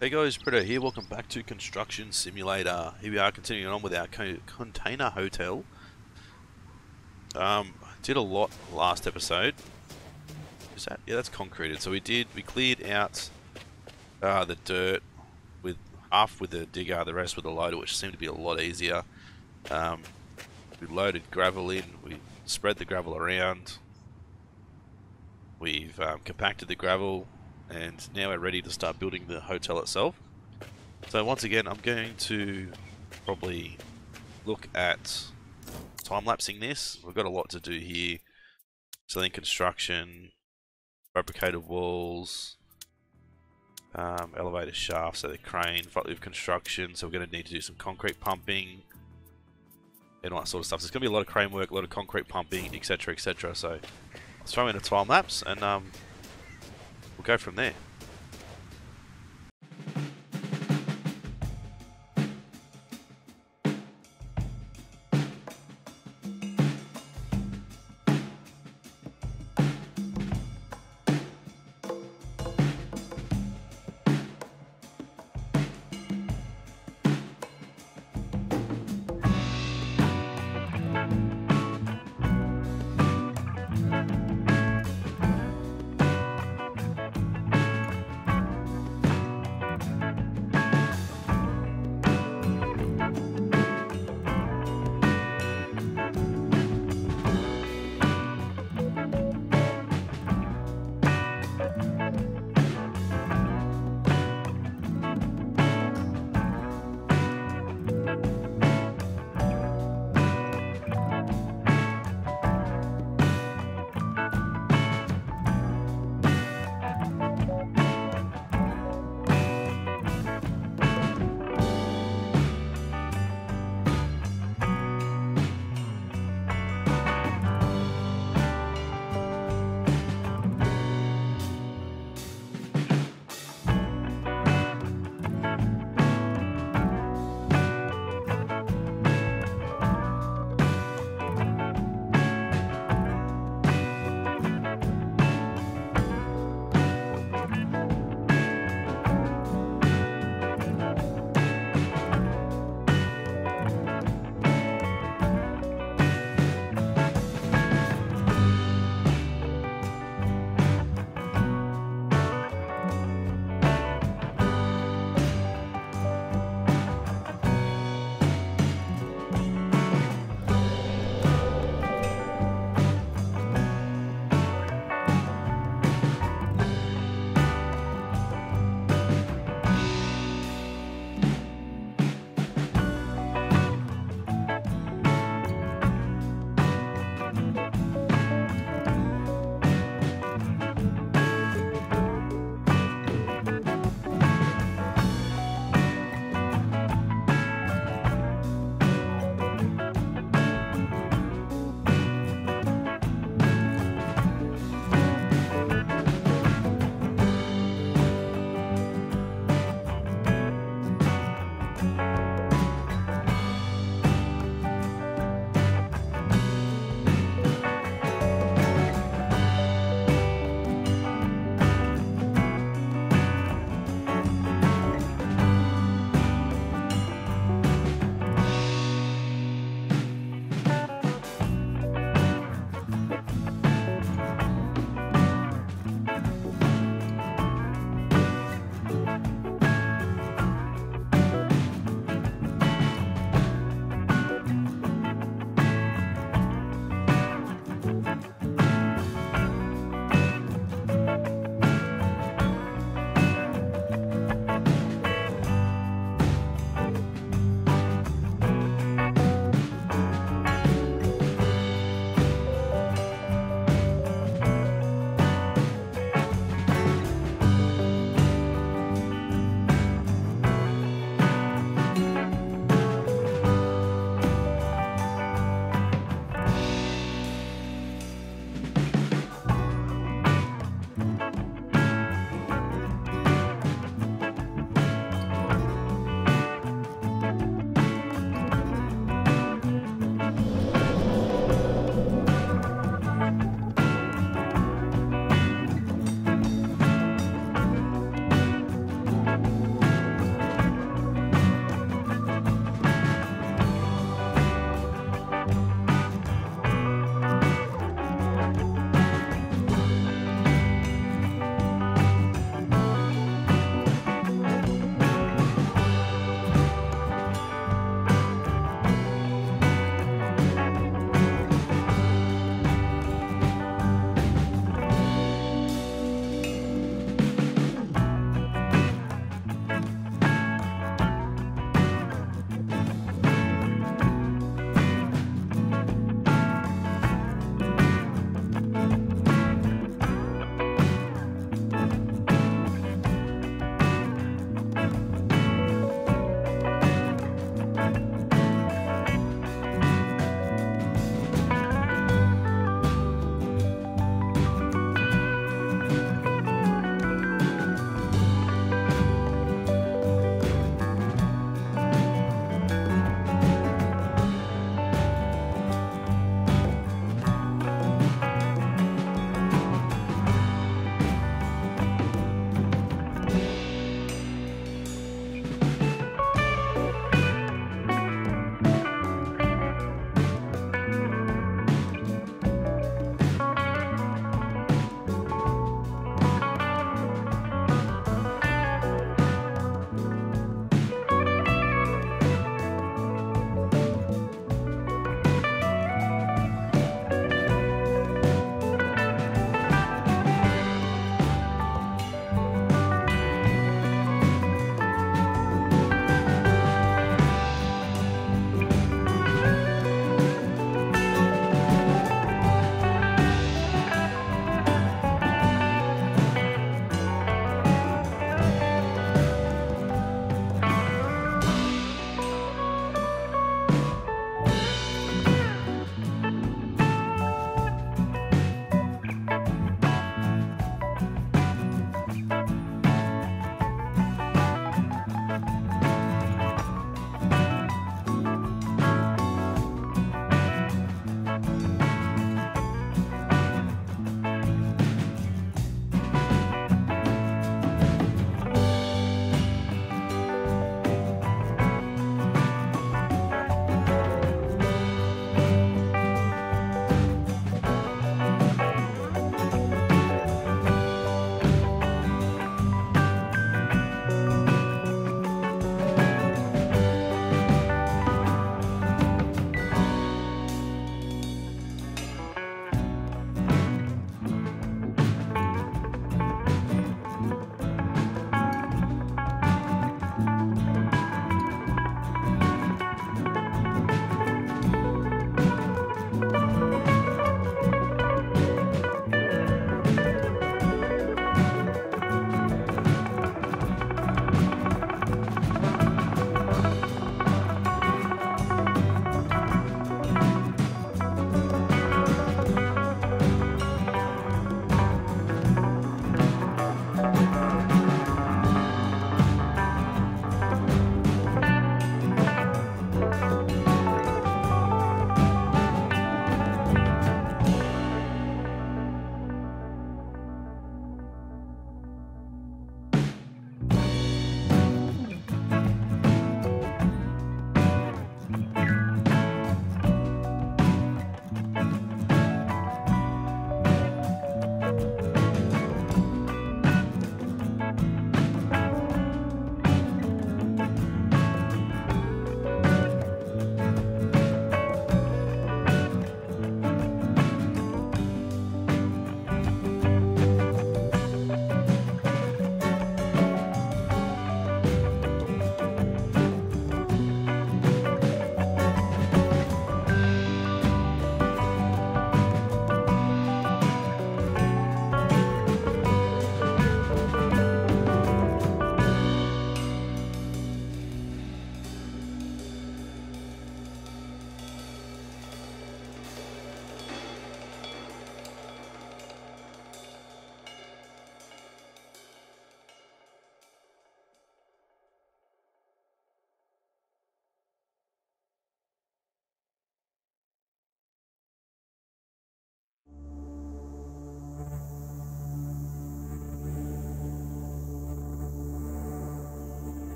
Hey guys, Britto here. Welcome back to Construction Simulator. Here we are continuing on with our co container hotel. Um, did a lot last episode. Is that? Yeah, that's concreted. So we did. We cleared out uh, the dirt with half with the digger, the rest with the loader, which seemed to be a lot easier. Um, we loaded gravel in. We spread the gravel around. We've um, compacted the gravel and now we're ready to start building the hotel itself. So once again, I'm going to probably look at time-lapsing this. We've got a lot to do here. Selling construction, fabricated walls, um, elevator shafts, so the crane, forklift construction, so we're going to need to do some concrete pumping and all that sort of stuff. So there's going to be a lot of crane work, a lot of concrete pumping, etc, etc. So let's throw in a time lapse and um, we'll go from there.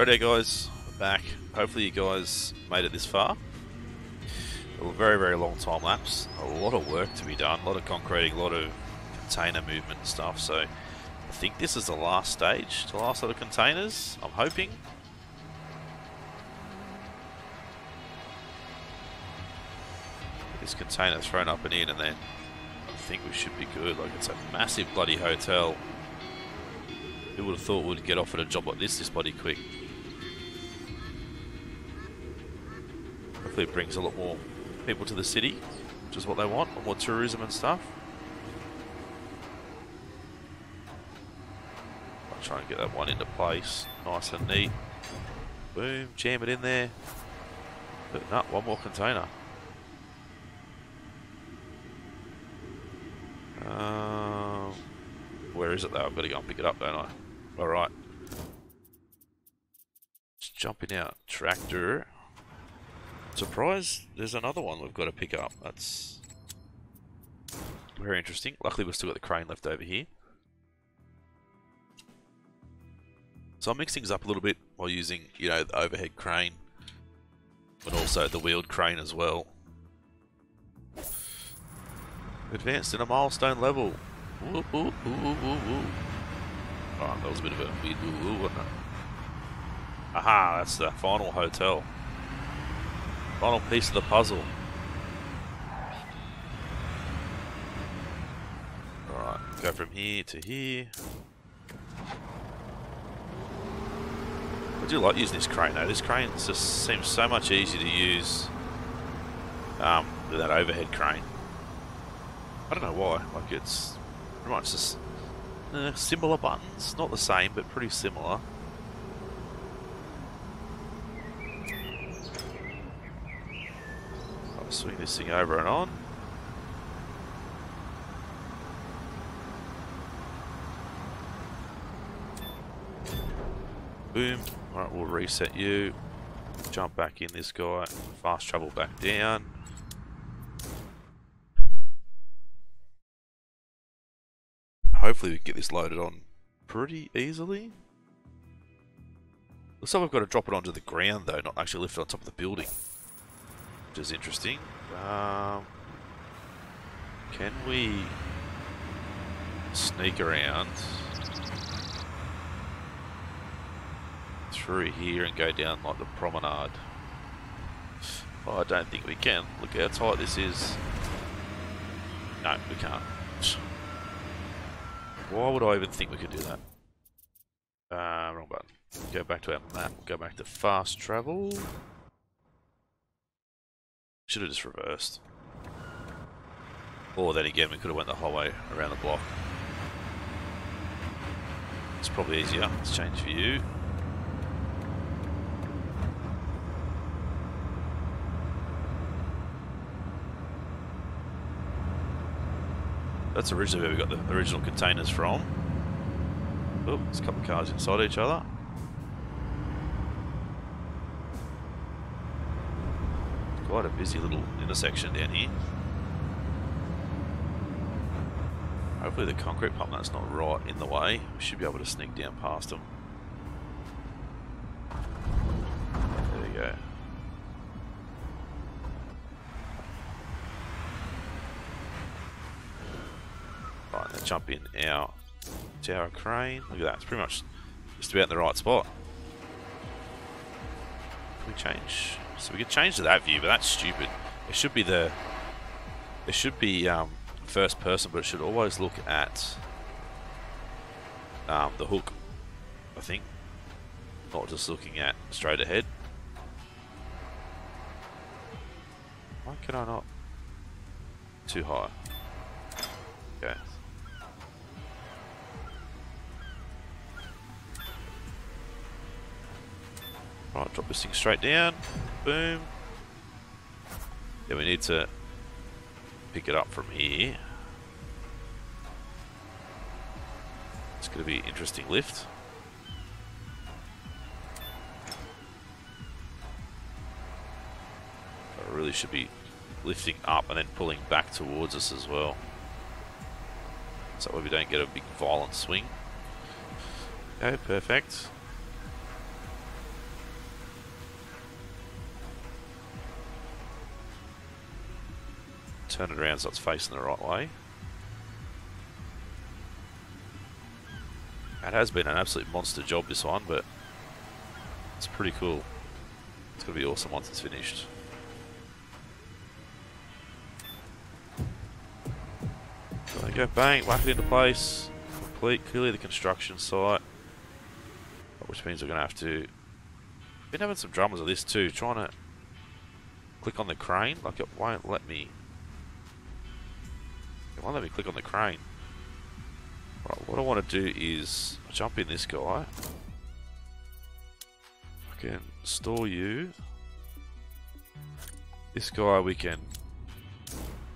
Righto guys, we're back. Hopefully you guys made it this far. A very, very long time lapse. A lot of work to be done. A lot of concreting, a lot of container movement and stuff. So I think this is the last stage. The last lot of containers. I'm hoping. This container thrown up and in and then I think we should be good. Like it's a massive bloody hotel. Who would have thought we'd get offered a job like this this bloody quick? Hopefully it brings a lot more people to the city, which is what they want, more tourism and stuff. I'll try and get that one into place, nice and neat. Boom, jam it in there. But no, one more container. Um, where is it though? I've got to go and pick it up, don't I? Alright. Jumping out. Tractor. Surprise, there's another one we've got to pick up. That's very interesting. Luckily we've still got the crane left over here. So I'll mix things up a little bit while using, you know, the overhead crane. But also the wheeled crane as well. Advanced in a milestone level. Woo, woo, woo, oh, that was a bit of a weird wasn't it? Aha, that's the final hotel. Final piece of the puzzle. Alright, go from here to here. I do like using this crane though. This crane just seems so much easier to use um, than that overhead crane. I don't know why. Like it's pretty much just uh, similar buttons, not the same, but pretty similar. Swing this thing over and on. Boom. Alright, we'll reset you. Jump back in this guy. Fast travel back down. Hopefully we can get this loaded on pretty easily. Looks like we've got to drop it onto the ground though, not actually lift it on top of the building. Which is interesting. Um, can we sneak around through here and go down like the promenade? Oh, I don't think we can. Look how tight this is. No, we can't. Why would I even think we could do that? Uh, wrong button. Go back to our map. Go back to fast travel. Should have just reversed. Or then again, we could have went the whole way around the block. It's probably easier. Let's change view. That's originally where we got the original containers from. Oh, there's a couple of cars inside each other. Quite a busy little intersection down here. Hopefully the concrete pump that's not right in the way. We should be able to sneak down past them. There we go. Right, now jump in our tower crane. Look at that, it's pretty much just about in the right spot. Can we change? So we could change to that view, but that's stupid. It should be the... It should be um, first person, but it should always look at um, the hook, I think. Not just looking at straight ahead. Why can I not? Too high. Right, drop this thing straight down. Boom. Then we need to pick it up from here. It's going to be an interesting lift. I really should be lifting up and then pulling back towards us as well. So that we don't get a big violent swing. Okay, perfect. Turn it around so it's facing the right way. It has been an absolute monster job this one, but it's pretty cool. It's going to be awesome once it's finished. There you go, bang, whack it into place. Complete, clearly the construction site. Which means we're going to have to... Been having some dramas of this too, trying to click on the crane, like it won't let me... Won't let me click on the crane. Right, what I want to do is jump in this guy. I can store you. This guy we can...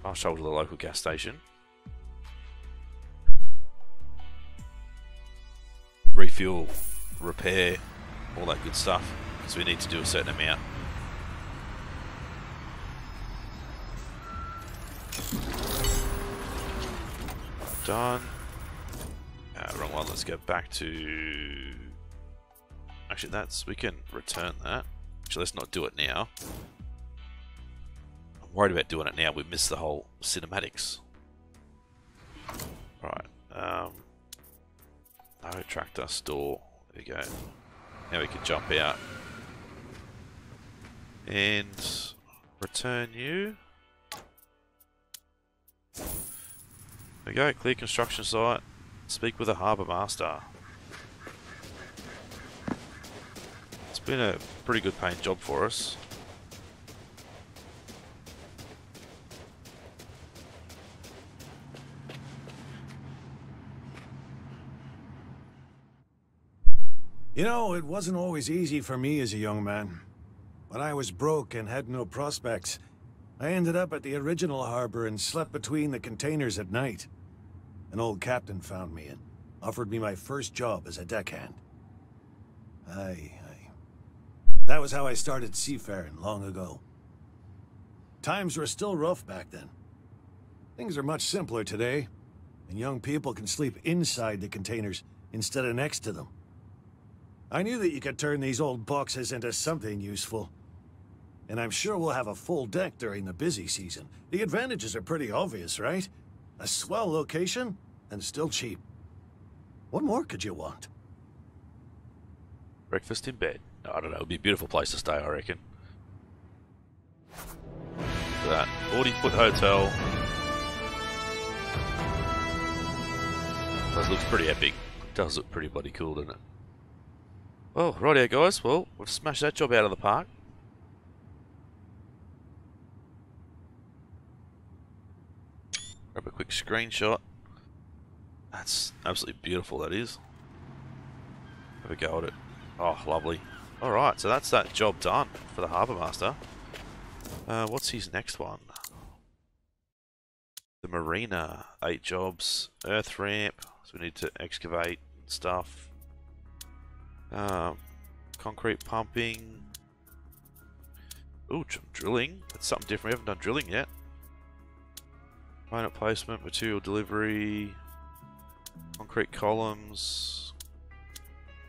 I'll show to the local gas station. Refuel, repair, all that good stuff. Because we need to do a certain amount. Done. Uh, wrong one. Let's go back to... Actually, that's... We can return that. Actually, let's not do it now. I'm worried about doing it now. We missed the whole cinematics. Right. Um, no tractor store. There we go. Now we can jump out. And return you. We go, clear construction site. Speak with a harbour master. It's been a pretty good paying job for us. You know, it wasn't always easy for me as a young man. When I was broke and had no prospects, I ended up at the original harbor and slept between the containers at night. An old captain found me and offered me my first job as a deckhand. Aye, aye. That was how I started seafaring long ago. Times were still rough back then. Things are much simpler today, and young people can sleep inside the containers instead of next to them. I knew that you could turn these old boxes into something useful. And I'm sure we'll have a full deck during the busy season. The advantages are pretty obvious, right? A swell location, and still cheap. What more could you want? Breakfast in bed. I don't know, it'd be a beautiful place to stay, I reckon. that 40 foot hotel. Does look pretty epic. Does look pretty bloody cool, doesn't it? Well, right here, guys, well, we've smashed that job out of the park. Grab a quick screenshot. That's absolutely beautiful, that is. Have a go at it. Oh, lovely. Alright, so that's that job done for the Harbour Master. Uh, what's his next one? The Marina. Eight jobs. Earth ramp. So we need to excavate stuff. Um, concrete pumping. Ooh, drilling. That's something different. We haven't done drilling yet. Component placement, material delivery, concrete columns,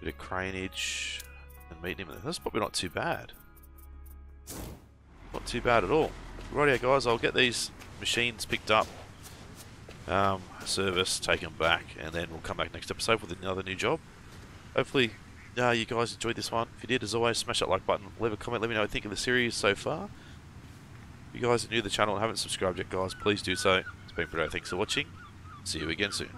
bit of craneage, and meeting him. That's probably not too bad. Not too bad at all. Rightio guys, I'll get these machines picked up, um, service, take them back, and then we'll come back next episode with another new job. Hopefully uh, you guys enjoyed this one. If you did, as always, smash that like button, leave a comment, let me know what you think of the series so far. If you guys are new to the channel and haven't subscribed yet, guys, please do so. It's been Britto. Thanks for watching. See you again soon.